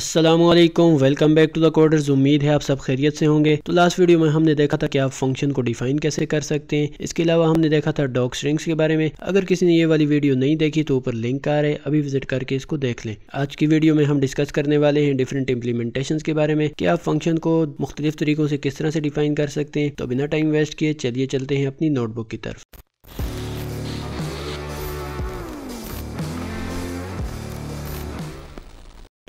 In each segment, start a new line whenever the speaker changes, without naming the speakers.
Aslam welcome back to the coders उम्मीद है आप सब खैरियत से होंगे। तो लास्ट वीडियो में हमने देखा था कि आप फ़ंक्शन को डिफाइन कैसे कर सकते हैं। इसके अलावा हमने देखा था डॉग स्ट्रिंग्स के बारे में। अगर किसी ने ये वाली वीडियो नहीं देखी तो ऊपर लिंक आ रहे अभी विज़िट करके इसको देख लें। आज की वीडियो में हम डिस्कस करने वाले हैं डिफरेंट इम्प्लीमेंटेशन के बारे में। कि आप फ़ंक्शन को मुख्तलिफ़ तरीकों से किस तरह से डिफाइन कर सकते हैं। तो बिना टाइम वेस्ट किए, चलिए चलते हैं अपनी नोटबुक की तरफ़।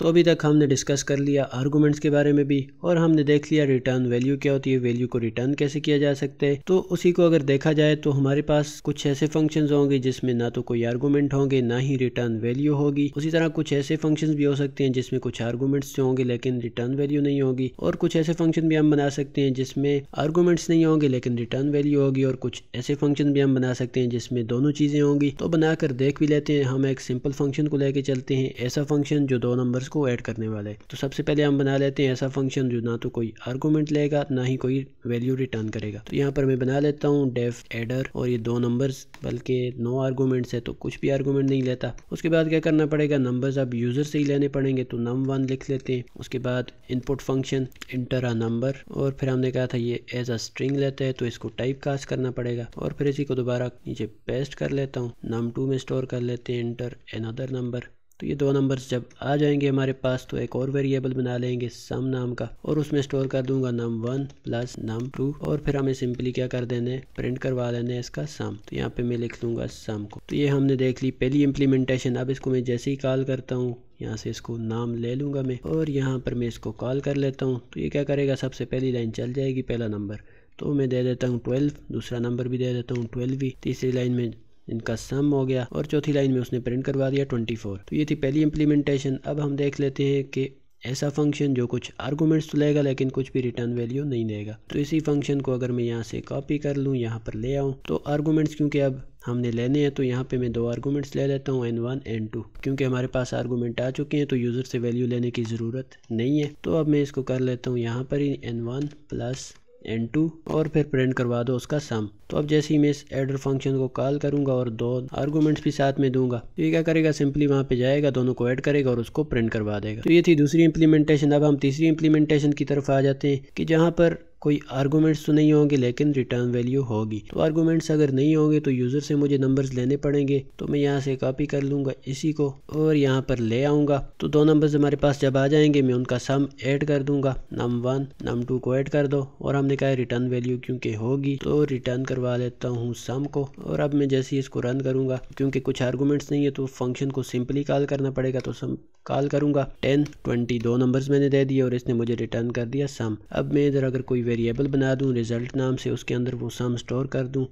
तो अभी तक हमने डिस्कस कर लिया आर्गूमेंट्स के बारे में भी, और हमने देख लिया रिटर्न वैल्यू क्या होती है वैल्यू को रिटर्न कैसे किया जा सकता है। तो उसी को अगर देखा जाए तो हमारे पास कुछ ऐसे फ़ंक्शन होंगे जिसमें ना तो कोई आर्गूमेंट होंगे, ना ही रिटर्न वैल्यू होगी। उसी तरह कुछ ऐसे फ़ंक्शन भी हो सकते हैं जिसमें कुछ आर्गूमेंट्स होंगे लेकिन रिटर्न वैल्यू नहीं होगी, और कुछ ऐसे फ़ंक्शन भी हम बना सकते हैं जिसमें आर्गूमेंट्स नहीं होंगे लेकिन रिटर्न वैल्यू होगी, और कुछ ऐसे फ़ंक्शन भी हम बना सकते हैं जिसमें दोनों चीज़ें होंगी। तो बनाकर देख भी लेते हैं, हम एक सिंपल फ़ंक्शन को लेके चलते हैं। ऐसा फ़ंक्शन जो दो नंबर्स को ऐड करने वाले। तो सबसे पहले हम बना लेते हैं ऐसा फ़ंक्शन जो ना तो कोई आर्गूमेंट लेगा, ना ही कोई वैल्यू रिटर्न करेगा। तो यहाँ पर मैं बना लेता हूँ डेफ एडर और ये दो नंबर्स बल्कि नो आर्गूमेंट्स है तो कुछ भी आर्गूमेंट नहीं लेता। उसके बाद क्या करना पड़ेगा? नंबर्स अब यूज़र से ही लेने पड़ेंगे तो नम वन लिख लेते हैं। उसके बाद input function enter a number और फिर हमने कहा था ये एज अ स्ट्रिंग लेता है तो इसको टाइप कास्ट करना पड़ेगा। और फिर इसी को दोबारा नीचे पेस्ट कर लेता हूँ। नम टू में स्टोर कर लेते हैं इंटर एनदर नंबर तो ये दो नंबर्स जब आ जाएँगे हमारे पास तो एक और वेरिएबल बना लेंगे सम नाम का, और उसमें स्टोर कर दूँगा num one plus num two और फिर हमें सिंपली क्या कर देने प्रिंट करवा लेने इसका सम तो यहाँ पे मैं लिख लूँगा सम को। तो ये हमने देख ली पहली इम्प्लीमेंटेशन अब इसको मैं जैसे ही कॉल करता हूँ, यहाँ से इसको नाम ले लूँगा मैं, और यहाँ पर मैं इसको कॉल कर लेता हूँ। तो ये क्या करेगा? सबसे पहली लाइन चल जाएगी पहला नंबर तो मैं दे देता हूँ ट्वेल्व दूसरा नंबर भी दे देता हूँ ट्वेल्व भी तीसरी लाइन में इनका सम हो गया और चौथी लाइन में उसने प्रिंट करवा दिया ट्वेंटी फोर तो ये थी पहली इम्प्लीमेंटेशन अब हम देख लेते हैं कि ऐसा फ़ंक्शन जो कुछ आर्गूमेंट्स तो लेगा, लेकिन कुछ भी रिटर्न वैल्यू नहीं देगा। तो इसी फ़ंक्शन को अगर मैं यहाँ से कॉपी कर लूँ, यहाँ पर ले आऊँ तो आर्गूमेंट्स क्योंकि अब हमने लेने हैं तो यहाँ पे मैं दो आर्गूमेंट्स ले लेता हूँ एन वन एन टू क्योंकि हमारे पास आर्गूमेंट आ चुके हैं तो यूज़र से वैल्यू लेने की ज़रूरत नहीं है। तो अब मैं इसको कर लेता हूँ यहाँ पर ही N one plus N two और फिर प्रिंट करवा दो उसका सम तो अब जैसे ही मैं इस एडर फ़ंक्शन को कॉल करूँगा और दो आर्गूमेंट्स भी साथ में दूँगा तो ये क्या करेगा? सिंपली वहाँ पे जाएगा, दोनों को ऐड करेगा और उसको प्रिंट करवा देगा। तो ये थी दूसरी इम्प्लीमेंटेशन अब हम तीसरी इम्प्लीमेंटेशन की तरफ़ आ जाते हैं कि जहाँ पर कोई आर्गूमेंट्स तो नहीं होंगे, लेकिन रिटर्न वैल्यू होगी। तो आर्गूमेंट्स अगर नहीं होंगे तो यूज़र से मुझे नंबर्स लेने पड़ेंगे। तो मैं यहाँ से कॉपी कर लूँगा इसी को और यहाँ पर ले आऊँगा। तो दो नंबर्स हमारे पास जब आ जाएँगे, मैं उनका सम ऐड कर दूँगा। नम वन नम टू को ऐड कर दो और हमने कहा रिटर्न वैल्यू क्योंकि होगी तो रिटर्न करवा लेता हूँ सम को। और अब मैं जैसे ही इसको रन करूँगा, क्योंकि कुछ आर्गूमेंट्स नहीं है तो फ़ंक्शन को सिंपली कॉल करना पड़ेगा तो सम कॉल करूँगा। टेन ट्वेंटी दो नंबर्स मैंने दे दिए और इसने मुझे रिटर्न कर दिया सम अब मैं इधर अगर कोई वेरिएबल बना दूँ, रिज़ल्ट नाम से उसके अंदर वो सम स्टोर कर दूँ।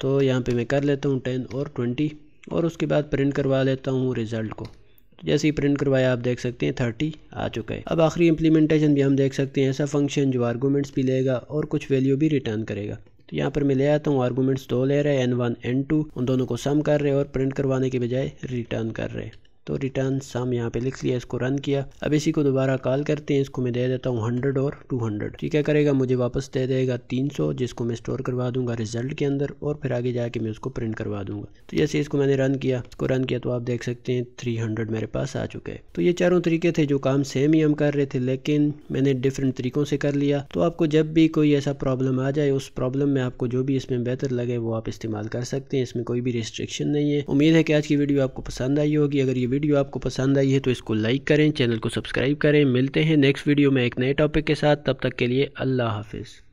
तो यहाँ पे मैं कर लेता हूँ टेन और ट्वेंटी और उसके बाद प्रिंट करवा लेता हूँ रिज़ल्ट को। तो जैसे ही प्रिंट करवाया, आप देख सकते हैं थर्टी आ चुका है। अब आखिरी इंप्लीमेंटेशन भी हम देख सकते हैं, ऐसा फ़ंक्शन जो आर्गूमेंट्स भी लेगा और कुछ वैल्यू भी रिटर्न करेगा। तो यहाँ पर मैं ले आता हूँ आर्गूमेंट्स दो ले रहे हैं एन वन एन टू उन दोनों को सम कर रहे हैं और प्रिंट करवाने के बजाय रिटर्न कर रहे हैं। तो रिटर्न सम यहाँ पे लिख लिया, इसको रन किया। अब इसी को दोबारा कॉल करते हैं, इसको मैं दे देता हूँ हंड्रेड और टू हंड्रेड ठीक है करेगा? मुझे वापस दे देगा तीन सौ, जिसको मैं स्टोर करवा दूँगा रिज़ल्ट के अंदर, और फिर आगे जाके मैं उसको प्रिंट करवा दूँगा। तो जैसे इसको मैंने रन किया, इसको रन किया तो आप देख सकते हैं थ्री हंड्रेड मेरे पास आ चुके हैं। तो ये चारों तरीके थे जो काम सेम ही हम कर रहे थे, लेकिन मैंने डिफरेंट तरीकों से कर लिया। तो आपको जब भी कोई ऐसा प्रॉब्लम आ जाए, उस प्रॉब्लम में आपको जो भी इसमें बेहतर लगे, वो आप इस्तेमाल कर सकते हैं। इसमें कोई भी रिस्ट्रिक्शन नहीं है। उम्मीद है कि आज की वीडियो आपको पसंद आई होगी। अगर ये वीडियो आपको पसंद आई है तो इसको लाइक करें, चैनल को सब्सक्राइब करें। मिलते हैं नेक्स्ट वीडियो में एक नए टॉपिक के साथ। तब तक के लिए अल्लाह हाफिज़।